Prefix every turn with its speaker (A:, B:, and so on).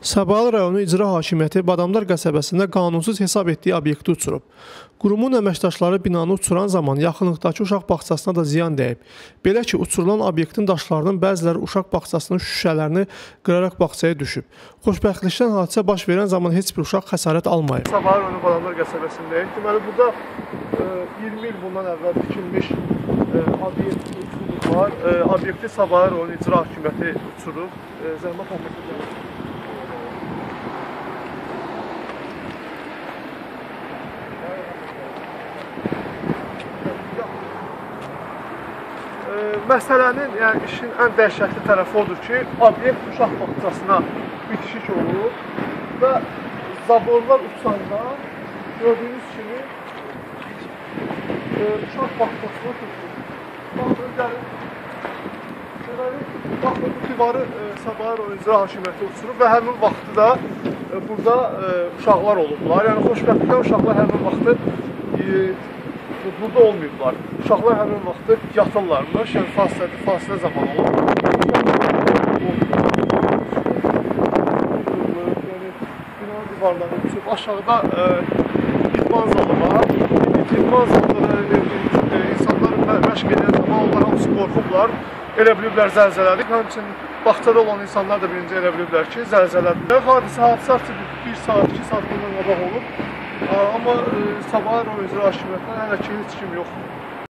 A: Səbalı rayonu icra hakimiyyəti Badamdar qəsəbəsində qanunsuz hesab etdiyi obyekti uçurub. Qurumun əməkdaşları binanı uçuran zaman yaxınlıqdakı uşaq bağçasına da ziyan dəyib. Belə ki, uçurulan obyektin daşlarının bəziləri uşaq bağçasının şüşələrini qıraraq bağçaya düşüb. Xoşbəxtlikdən hadisə baş verən zaman heç bir uşaq xəsarət almayıb. Səbalı rayonu Badamdar qəsəbəsindəyik. Deməli burada e, 20 il bundan əvvəl tikilmiş e, obyekt uçuruluq var. E, obyekti Səbalı rayonu icra hakimiyyəti uçurub. E, zəhmət olmasa e, məsələnin, yəni işin ən dəhşətli tərəfi odur ki, obyekt uşaq bağçasına bitişik olub və zaborlar uçanda gördüyünüz kimi e, uşaq bağçasına tutulub. Baxın, gəlin. Baxın, bu divarı e, Səbaha icra hakimiyyəti uçurub və həmin vaxtı da e, burada e, uşaqlar olublar. Yəni xoşbəxtlikdən uşaqlar həmin vaxtı burada olmayıblar. Uşaqlar həmin vaxtı yatırlarmış, yəni fasilə, fasilə zamanı olub. Yəni, bina divarlarına düşüb, aşağıda e, idman zalı var. İdman zalında da e, insanlar mə məşq edən zaman onlar hamısı qorxublar. Elə biliblər zəlzələdir. Həmçinin bağçada olan insanlar da birinci elə biliblər ki, zəlzələdir. Hadisə, hadisə artıq 1 saat, 2 saat bundan qabaq olub. Amma e, sabah icra hakimiyyətindən hələ ki heç kim yoxdur.